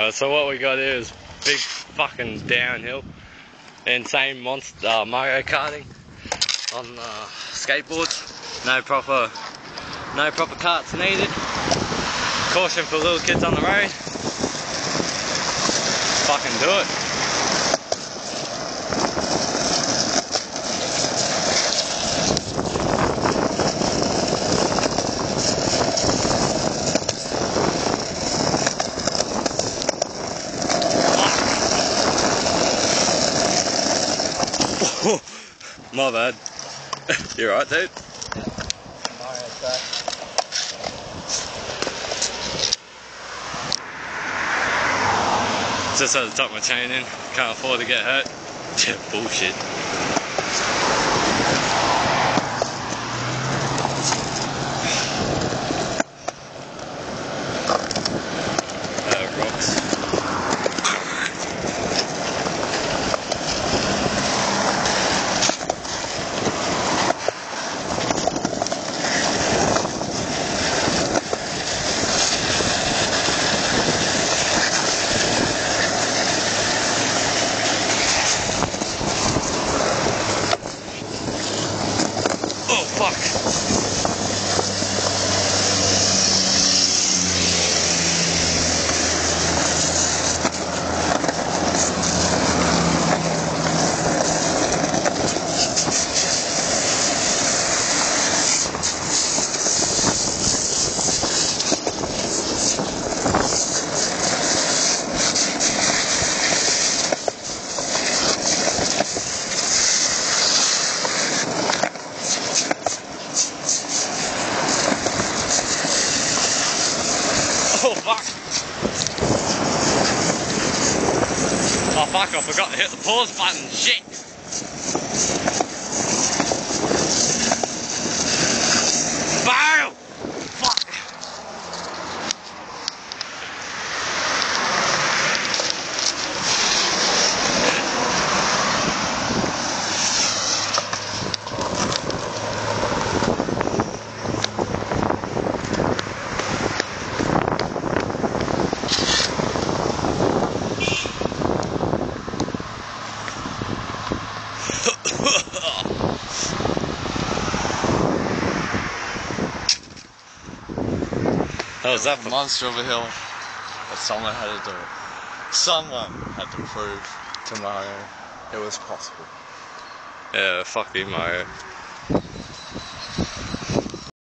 Uh, so what we got here is big fucking downhill, insane monster uh, Mario karting on uh, skateboards. No proper, no proper carts needed. Caution for little kids on the road. Fucking do it. Oh, my bad. You right, dude? Just had to tuck my chain in. Can't afford to get hurt. Bullshit. Uh, rocks. Oh fuck. Oh fuck. Oh fuck, I forgot to hit the pause button. Shit. Barrel! Fuck. Was that monster of a hill, but someone had to do it. Someone had to prove to Mario it was possible. Yeah, fuck you, Mario.